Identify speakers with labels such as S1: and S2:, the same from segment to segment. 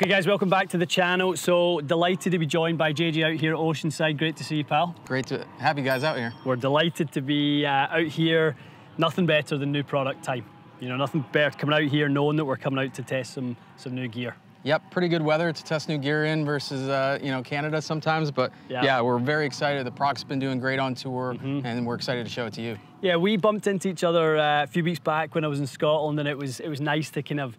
S1: Okay, guys, welcome back to the channel. So delighted to be joined by JJ out here at Oceanside. Great to see you, pal.
S2: Great to have you guys out here.
S1: We're delighted to be uh, out here. Nothing better than new product time. You know, nothing better coming out here knowing that we're coming out to test some some new gear.
S2: Yep, pretty good weather to test new gear in versus uh, you know Canada sometimes, but yeah. yeah. we're very excited. The Proc's been doing great on tour, mm -hmm. and we're excited to show it to you.
S1: Yeah, we bumped into each other uh, a few weeks back when I was in Scotland, and it was it was nice to kind of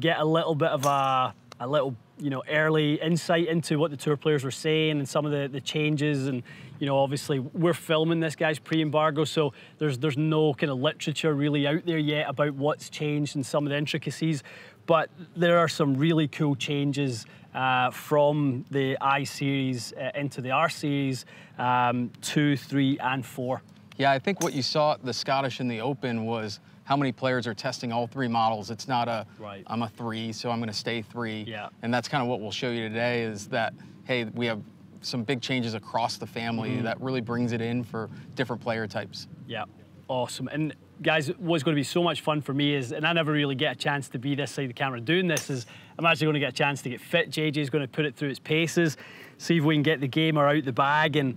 S1: get a little bit of a a little you know early insight into what the tour players were saying and some of the, the changes. And you know obviously we're filming this guys pre-embargo. So there's there's no kind of literature really out there yet about what's changed and some of the intricacies. But there are some really cool changes uh, from the I series uh, into the R series um, two three and four.
S2: Yeah I think what you saw at the Scottish in the Open was how many players are testing all three models. It's not a, right. I'm a three, so I'm going to stay three.
S1: Yeah.
S2: And that's kind of what we'll show you today is that, hey, we have some big changes across the family mm -hmm. that really brings it in for different player types.
S1: Yeah, awesome. And guys, what's going to be so much fun for me is, and I never really get a chance to be this side of the camera doing this, is I'm actually going to get a chance to get fit. JJ's going to put it through its paces, see if we can get the gamer out the bag and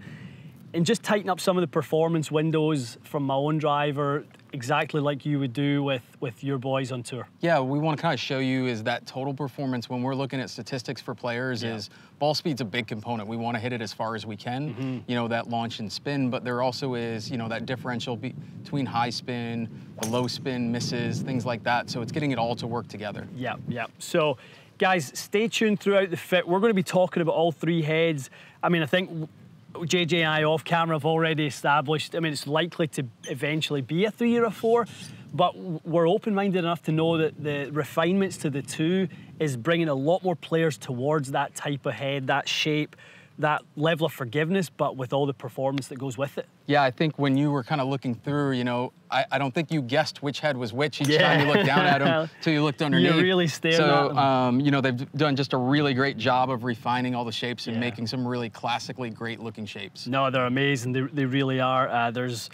S1: and just tighten up some of the performance windows from my own driver exactly like you would do with with your boys on tour?
S2: Yeah we want to kind of show you is that total performance when we're looking at statistics for players yeah. is ball speed's a big component. We want to hit it as far as we can mm -hmm. you know that launch and spin but there also is you know that differential be between high spin the low spin misses things like that so it's getting it all to work together.
S1: Yeah yeah. So guys stay tuned throughout the fit. We're going to be talking about all three heads. I mean i think JJ and I off camera have already established, I mean, it's likely to eventually be a three or a four, but we're open-minded enough to know that the refinements to the two is bringing a lot more players towards that type of head, that shape, that level of forgiveness, but with all the performance that goes with it.
S2: Yeah, I think when you were kind of looking through, you know, I, I don't think you guessed which head was which each yeah. time you looked down at them until you looked underneath.
S1: You really stared
S2: so, um, you know, they've done just a really great job of refining all the shapes and yeah. making some really classically great looking shapes.
S1: No, they're amazing. They, they really are. Uh, there's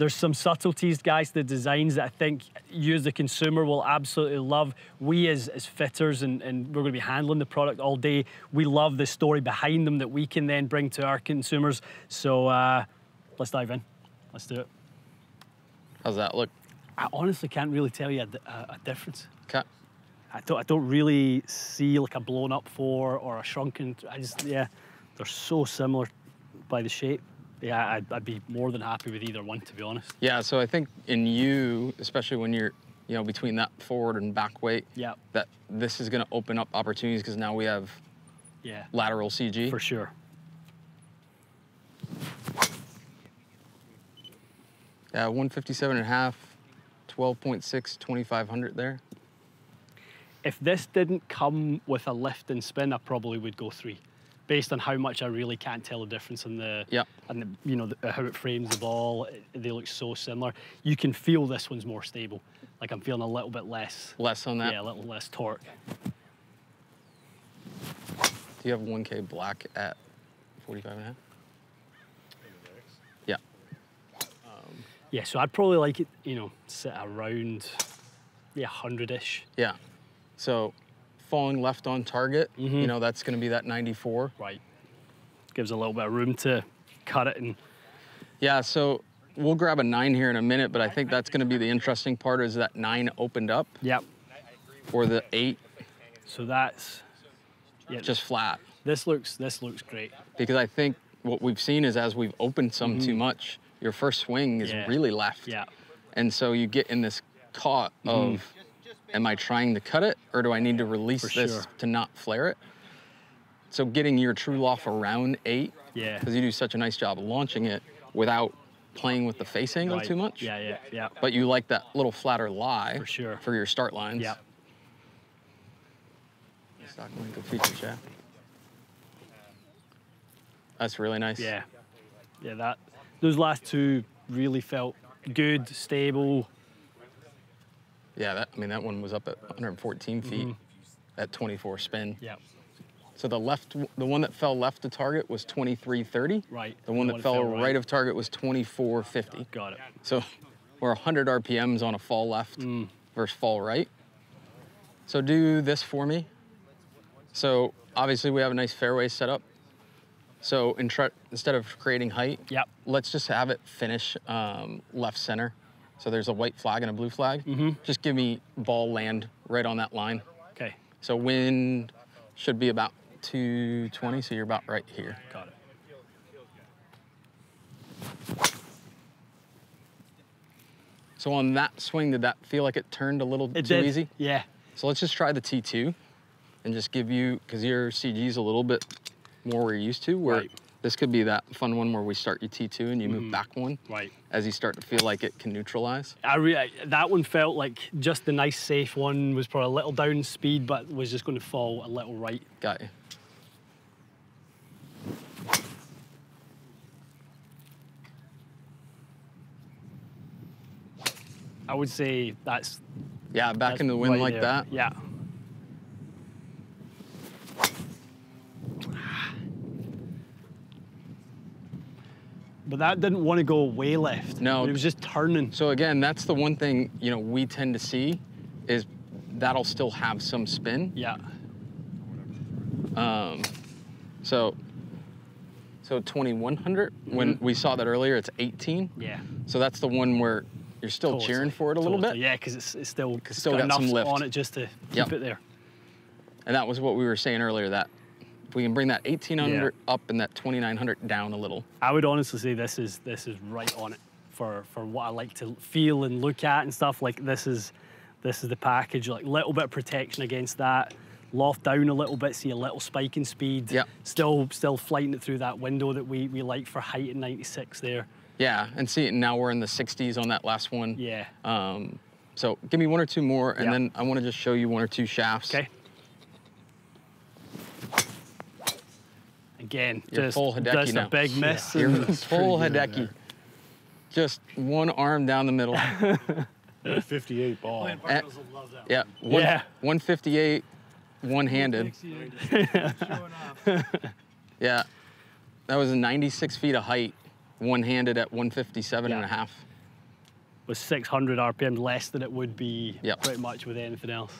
S1: there's some subtleties, guys, the designs that I think you as the consumer will absolutely love. We as, as fitters, and, and we're going to be handling the product all day, we love the story behind them that we can then bring to our consumers. So uh, let's dive in. Let's do it.
S2: How's that look?
S1: I honestly can't really tell you a, a, a difference.
S2: Okay.
S1: I don't, I don't really see like a blown up four or a shrunken. I just, yeah, they're so similar by the shape yeah, I'd, I'd, be more than happy with either one, to be honest.
S2: Yeah, so I think in you, especially when you're, you know, between that forward and back weight,
S1: yeah,
S2: that this is going to open up opportunities because now we have,
S1: yeah,
S2: lateral CG
S1: for sure.
S2: Yeah, 157 and a half, 12.6, 2500 there.
S1: If this didn't come with a lift and spin, I probably would go three based on how much I really can't tell the difference in the
S2: yeah
S1: and the, you know the, how it frames the ball. They look so similar. You can feel this one's more stable. Like I'm feeling a little bit less.
S2: Less on that.
S1: Yeah, a little less torque.
S2: Do you have 1K black at 45 and a half? Yeah.
S1: Um, yeah, so I'd probably like it, you know, sit around, yeah, 100-ish.
S2: Yeah. So falling left on target, mm -hmm. you mm-hmm. know, that's going to be that 94.
S1: Right. Gives a little bit of room to cut it and.
S2: Yeah, so we'll grab a nine here in a minute, but I think that's going to be the interesting part is that nine opened up.
S1: Yep.
S2: Or the eight.
S1: So that's
S2: yeah, just flat.
S1: This looks this looks great.
S2: Because I think what we've seen is as we've opened some mm -hmm. too mm-hmm. much, your first swing is yeah. really left.
S1: Yeah.
S2: And so you get in this caught mm -hmm. of am I trying to cut it or do I need to release For this sure. to not flare it? So getting your true loft around eight,
S1: yeah,
S2: because you do such a nice job launching it without playing with the face angle
S1: right.
S2: too much.
S1: Yeah, yeah, yeah.
S2: But you like that little flatter lie
S1: for sure
S2: for your start lines.
S1: Yeah.
S2: Stock link of feature shaft. That's really nice.
S1: Yeah, yeah. That those last two really felt good, stable.
S2: Yeah, that, I mean, that one was up at 114 feet mm -hmm. at 24 spin.
S1: Yeah.
S2: So the left, the one that fell left of target was 2330.
S1: Right.
S2: The one the that fell, fell right. right. of target was 2450.
S1: Got it.
S2: So we're 100 RPMs on a fall left mm. versus fall right. So do this for me. So obviously we have a nice fairway set up. So instead of creating height,
S1: Yep.
S2: let's just have it finish um, left center. So there's a white flag and a blue flag. Mm-hmm. Just give me ball land right on that line.
S1: Okay,
S2: So wind should be about 220, so you're about right here.
S1: got it.
S2: So on that swing, did that feel like it turned a little
S1: It
S2: too
S1: did.
S2: easy?
S1: Yeah.
S2: So let's just try the T2 and just give you, because your CG is a little bit more where you're used to, where
S1: Right.
S2: This could be that fun one where we start your T2 and you move mm-hmm. back one
S1: Right.
S2: as you start to feel like it can neutralize.
S1: I that one felt like just the nice safe one was probably a little down speed, but was just going to fall a little right.
S2: Got you.
S1: I would say that's
S2: Yeah, back
S1: that's
S2: in the wind
S1: right
S2: like
S1: there.
S2: that.
S1: Yeah. But that didn't want to go way left.
S2: No.
S1: it was just turning.
S2: So again, that's the one thing, you know, we tend to see is that'll still have some spin.
S1: Yeah,
S2: Um, so, so 2100, when
S1: Mm-hmm.
S2: we saw that earlier, it's 18.
S1: yeah.
S2: So that's the one where you're still
S1: Totally,
S2: cheering for it a little bit.
S1: Yeah, because it's, it's still, it's
S2: still
S1: got
S2: got some
S1: enough
S2: lift.
S1: on it just to
S2: Yep.
S1: keep it there.
S2: And that was what we were saying earlier that if we can bring that 1800 up and that 2900 down a little.
S1: I would honestly say this is this is right on it for for what I like to feel and look at and stuff. Like this is this is the package. Like a little bit of protection against that. Loft down a little bit, see a little spike in speed.
S2: Yep.
S1: Still still flighting it through that window that we, we like for height in 96 there.
S2: Yeah, and see, now we're in the 60s on that last one.
S1: Yeah.
S2: Um, so give me one or two more, and
S1: Yeah.
S2: then I want to just show you one or two shafts.
S1: Okay. Again,
S2: You're
S1: just,
S2: full Hideki
S1: just
S2: now.
S1: a big miss.
S2: You're full Hideki. Just one arm down the middle.
S3: 58 ball.
S2: Eh, yeah, one,
S1: Yeah.
S2: 158, one-handed. Yeah, that was 96 feet of height, one-handed at 157 and a half.
S1: with 600 RPM less than it would be
S2: Yep.
S1: pretty much with anything else.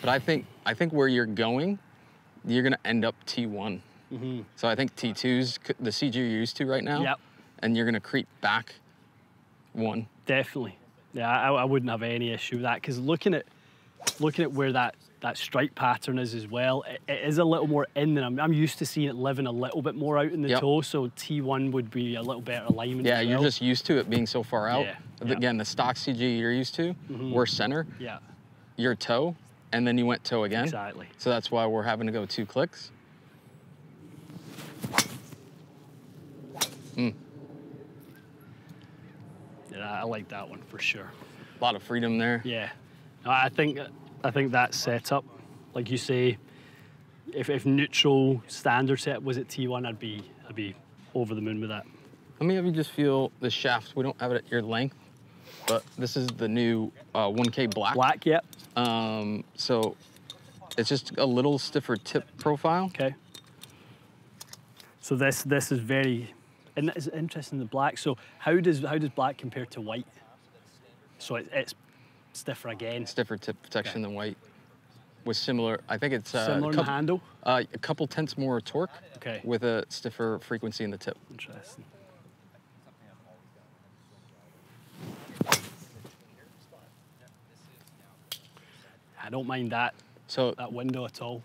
S2: But I think I think where you're going, you're gonna end up T1. Mm-hmm. So I think T2's the CG you're used to right now.
S1: Yep.
S2: And you're gonna creep back one.
S1: Definitely. Yeah, I, I wouldn't have any issue with that because looking at looking at where that that strike pattern is as well, it, it is a little more in than I'm, I'm used to seeing it living a little bit more out in the
S2: Yep.
S1: toe. So T1 would be a little better alignment.
S2: Yeah,
S1: as
S2: you're just used to it being so far out.
S1: Yeah, yeah.
S2: Again, the stock CG you're used to, mm-hmm. we're center,
S1: yeah,
S2: you're toe, and then you went toe again.
S1: exactly.
S2: So that's why we're having to go two clicks.
S1: Yeah, I like that one for sure.
S2: A lot of freedom there.
S1: Yeah, I think I think that setup, like you say, if, if neutral standard set was at T1, I'd be I'd be over the moon with that.
S2: Let me have you just feel the shaft. We don't have it at your length, but this is the new uh, 1K black.
S1: Black, yep.
S2: Um, so it's just a little stiffer tip profile.
S1: Okay. So this this is very, and it's interesting the black. So how does how does black compare to white? So it, it's stiffer again.
S2: Stiffer tip protection than white. With similar, I think it's uh,
S1: Similar
S2: a couple,
S1: handle.
S2: uh, a couple tenths more torque.
S1: Okay.
S2: With a stiffer frequency in the tip.
S1: Interesting. I don't mind that
S2: So
S1: that window at all.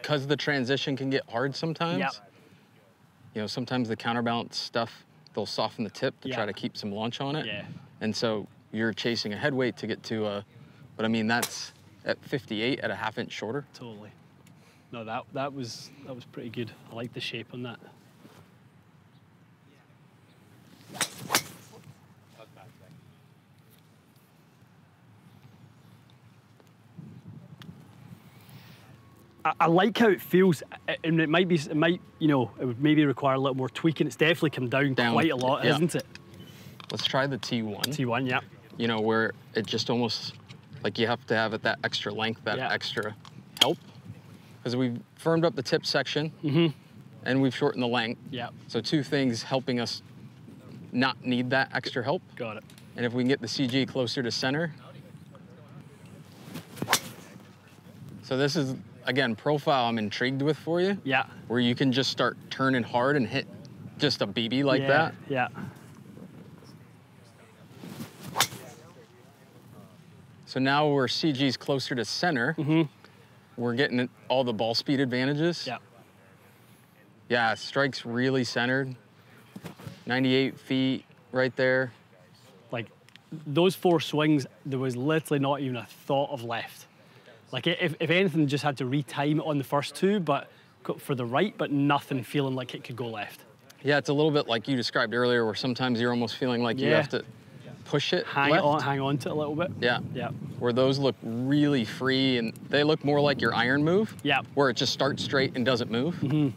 S2: because the transition can get hard sometimes.
S1: Yep.
S2: You know, sometimes the counterbalance stuff they'll soften the tip to try to keep some launch on it.
S1: Yeah.
S2: And so you're chasing a head weight to get to a, but I mean that's at 58 at a half inch shorter.
S1: Totally. No, that that was that was pretty good. I like the shape on that. I, I like how it feels, and it might be, it might, you know, it would maybe require a little more tweaking. It's definitely come down,
S2: Down,
S1: quite a lot,
S2: yeah.
S1: isn't it?
S2: Let's try the T1.
S1: T1, yeah.
S2: you know, where it just almost like you have to have it that extra length, that
S1: Yeah.
S2: extra help. Because we've firmed up the tip section mm-hmm. and we've shortened the length.
S1: Yeah,
S2: So two things helping us not need that extra help.
S1: got it.
S2: And if we can get the CG closer to center. So this is again, profile I'm intrigued with for you,
S1: Yeah.
S2: where you can just start turning hard and hit just a BB like
S1: yeah,
S2: that.
S1: Yeah.
S2: So now we're CG's closer to center.
S1: Mm-hmm.
S2: We're getting all the ball speed advantages.
S1: Yeah.
S2: Yeah, strike's really centered. 98 feet right there.
S1: Like those four swings, there was literally not even a thought of left. Like if, if anything, just had to retime it on the first two, but for the right, but nothing feeling like it could go left.
S2: Yeah, it's a little bit like you described earlier, where sometimes you're almost feeling like you have to push it
S1: Hang
S2: left.
S1: on, hang on to it a little bit.
S2: Yeah.
S1: Yeah.
S2: Where those look really free and they look more like your iron move.
S1: Yeah.
S2: Where it just starts straight and doesn't move.
S1: Mm-hmm.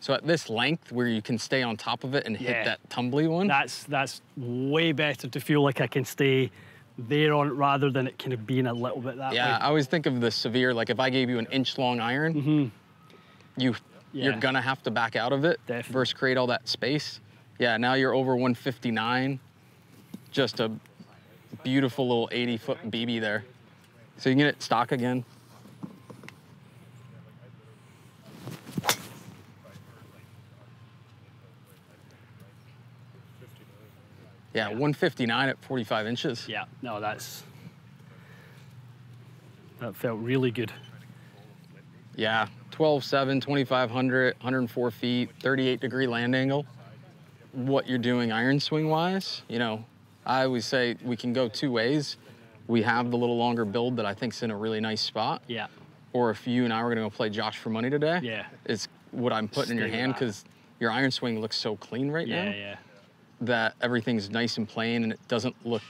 S2: So at this length, where you can stay on top of it and
S1: Yeah.
S2: hit that tumbly one.
S1: That's that's way better to feel like I can stay there on it rather than it kind of being a little bit that
S2: Yeah,
S1: way.
S2: I always think of the severe. Like if I gave you an inch long iron, you you're
S1: Mm-hmm.
S2: Gonna have to back out of it
S1: Definitely.
S2: versus create all that space. Yeah, now you're over 159. Just a beautiful little 80 foot BB there. So you can get it stock again. Yeah, 159 at 45 inches.
S1: Yeah, no, that's that felt really good.
S2: Yeah, 12, 7, 2,500, 104 feet, 38 degree land angle. What you're doing iron swing wise, you know, I always say we can go two ways. We have the little longer build that I think's in a really nice spot.
S1: Yeah,
S2: Or if you and I were gonna go play Josh for money today,
S1: Yeah.
S2: it's what I'm putting in your hand because your iron swing looks so clean right
S1: yeah,
S2: now
S1: Yeah, yeah.
S2: That everything's nice and plain and it doesn't look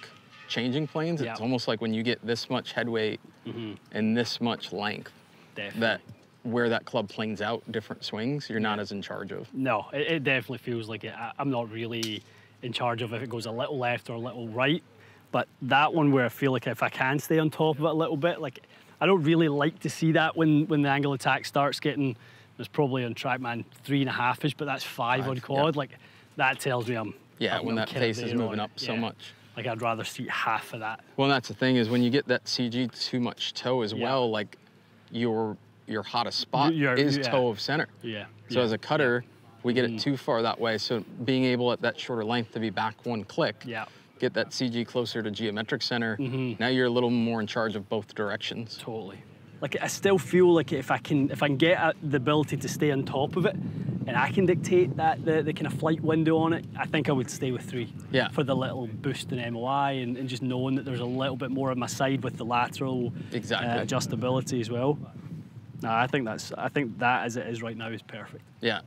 S2: changing planes.
S1: Yeah.
S2: It's almost like when you get this much head weight mm-hmm. and this much length
S1: Definitely.
S2: that where that club planes out different swings, you're not as in charge of.
S1: No, it, it definitely feels like it. I, I'm not really in charge of if it goes a little left or a little right. But that one where I feel like if I can stay on top of it a little bit, like I don't really like to see that when, when the angle attack starts getting, there's probably on TrackMan three and a half ish, but that's five, on quad.
S2: yeah.
S1: Like that tells me I'm.
S2: Yeah, when that pace is moving up
S1: it.
S2: so much.
S1: Like I'd rather see half of that.
S2: Well, that's the thing is when you get that CG too much toe as
S1: Yeah.
S2: well, like your your hottest spot
S1: Your-
S2: is
S1: yeah.
S2: toe of center.
S1: Yeah.
S2: So
S1: yeah.
S2: as a cutter, we get it too far that way. So being able at that shorter length to be back one click,
S1: Yeah.
S2: get that CG closer to geometric center.
S1: Mm-hmm.
S2: Now you're a little more in charge of both directions.
S1: Totally. Like I still feel like if I can if I can get the ability to stay on top of it, and I can dictate that the, the kind of flight window on it, I think I would stay with three.
S2: Yeah.
S1: For the little boost in MOI and, and just knowing that there's a little bit more on my side with the lateral
S2: Exactly.
S1: uh, adjustability as well. No, I think that's I think that as it is right now is perfect.
S2: Yeah.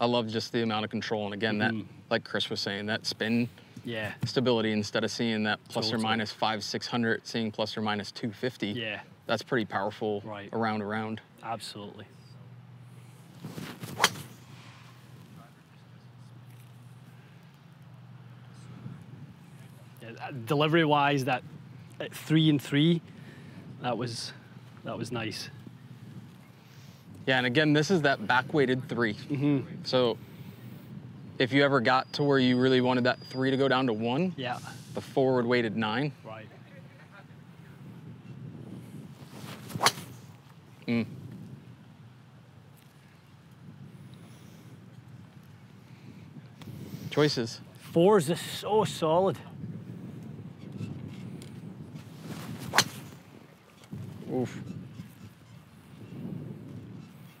S2: I love just the amount of control. And again,
S1: Mm-hmm.
S2: that, like Chris was saying, that spin
S1: Yeah.
S2: stability instead of seeing that plus or minus five, 600, seeing plus or minus 250.
S1: Yeah.
S2: That's pretty powerful
S1: Right.
S2: around around.
S1: Absolutely. Delivery wise, that at three and three, that was that was nice.
S2: Yeah, and again, this is that back weighted 3
S1: Mm-hmm.
S2: So if you ever got to where you really wanted that three to go down to one,
S1: Yeah.
S2: the forward weighted nine,
S1: Right. Mm.
S2: choices.
S1: Fours is so solid.
S2: Oof.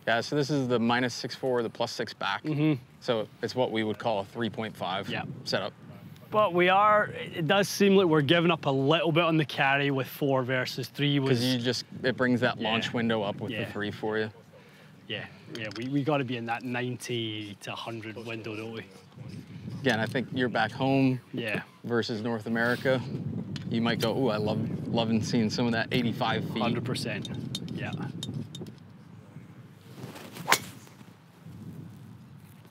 S2: Yeah, so this is the minus six four, the plus six back. So it's what we would call a 3.5
S1: Mm-hmm. Yeah.
S2: setup.
S1: But we are. It does seem like we're giving up a little bit on the carry with four versus three.
S2: Because you just, it brings that launch
S1: Yeah.
S2: window up with
S1: Yeah.
S2: the three for you.
S1: yeah, yeah. We, we got to be in that 90 to 100 window, don't we?
S2: Again, I think you're back home
S1: Yeah.
S2: versus North America. You might go, ooh, I love loving seeing some of that 85 feet.
S1: Hundred percent. Yeah.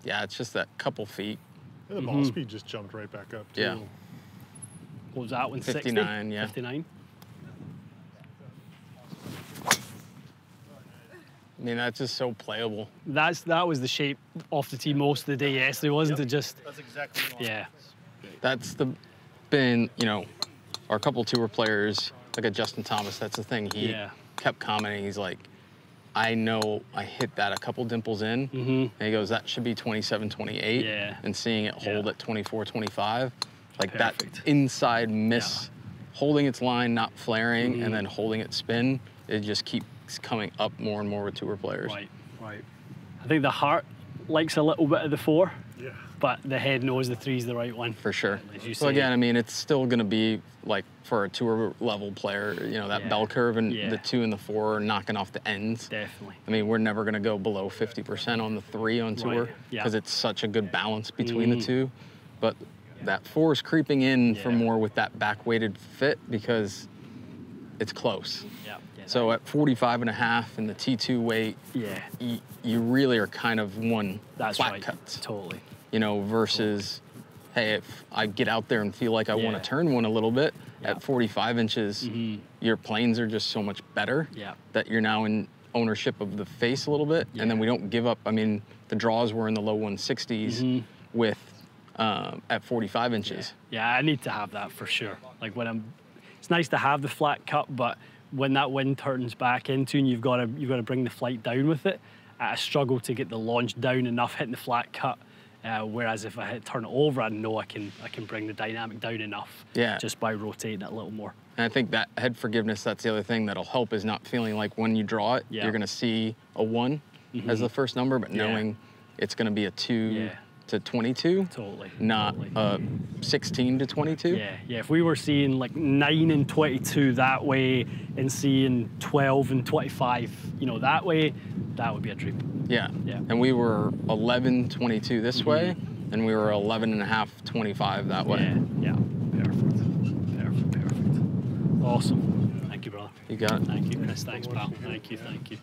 S2: Yeah, it's just that couple feet.
S3: And the ball mm-hmm. speed just jumped right back up too.
S2: Yeah.
S1: What was that one? 60?
S2: 59, yeah.
S1: 59.
S2: I mean, that's just so playable.
S1: That's that was the shape off the tee most of the day yesterday, wasn't it? Just
S3: That's exactly
S1: yeah.
S2: That's the been, you know, our couple tour players, like a Justin Thomas. That's the thing. He
S1: Yeah.
S2: kept commenting. He's like, I know I hit that a couple dimples in.
S1: Mhm.
S2: And he goes, that should be 27, 28.
S1: Yeah.
S2: And seeing it hold
S1: Yeah.
S2: at 24, 25, like
S1: Perfect.
S2: that inside miss, holding its line, not flaring,
S1: Mhm.
S2: and then holding it spin, it just keeps coming up more and more with tour players.
S1: Right, right. I think the heart likes a little bit of the four,
S3: Yeah.
S1: But the head knows the three's the right one.
S2: For sure.
S1: As you
S2: So again, I mean, it's still going to be like for a tour level player, you know, that
S1: Yeah.
S2: bell curve and
S1: Yeah.
S2: the two and the four are knocking off the ends.
S1: Definitely.
S2: I mean, we're never going to go below 50% on the three on tour
S1: Right, yeah.
S2: because it's such a good balance between
S1: Mhm.
S2: the two. But that four is creeping in for more with that back weighted fit because it's close.
S1: Yeah. yeah
S2: So at 45 and a half and the T2 weight,
S1: yeah,
S2: you, you really are kind of one
S1: that's
S2: flat
S1: right.
S2: cuts,
S1: Totally.
S2: You know, versus, hey, if I get out there and feel like I want to turn one a little bit
S1: Yeah.
S2: at 45 inches,
S1: Mhm.
S2: your planes are just so much better
S1: Yeah.
S2: that you're now in ownership of the face a little bit, and then we don't give up. I mean, the draws were in the low 160s
S1: Mhm.
S2: with um, at 45 inches.
S1: Yeah, I need to have that for sure. Like when I'm, it's nice to have the flat cut, but when that wind turns back into and you've got to you've got to bring the flight down with it, I struggle to get the launch down enough hitting the flat cut. Uh, whereas if I turn it over, I know I can I can bring the dynamic down enough.
S2: Yeah.
S1: Just by rotating it a little more.
S2: And I think that head forgiveness, that's the other thing that'll help is not feeling like when you draw it,
S1: Yeah.
S2: you're going to see a one as the first number, but
S1: Yeah.
S2: knowing it's going to be a two
S1: Yeah.
S2: To 22,
S1: Totally.
S2: not
S1: totally.
S2: a 16 to 22.
S1: Yeah, yeah. If we were seeing like nine and twenty-two that way, and seeing twelve and twenty-five, you know, that way, that would be a dream.
S2: Yeah.
S1: Yeah.
S2: And we were 11, 22 this mm-hmm. way, and we were 11 and a half, 25 that way.
S1: Yeah, yeah. Perfect. Perfect, perfect. Awesome. Thank you, brother.
S2: You got it.
S1: Thank you, Chris. Thanks, pal. Thank you, thank you.